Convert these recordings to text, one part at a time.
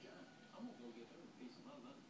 John, I'm gonna go get her a piece of my.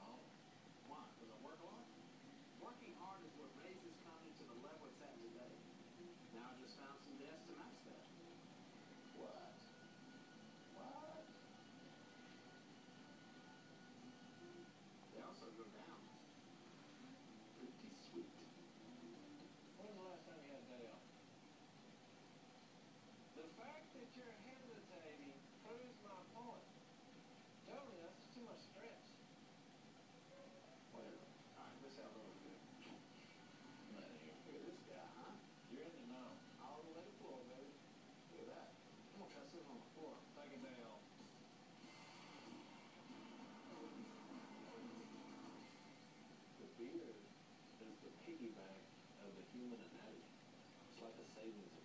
to the Leavenworth Saturday. savings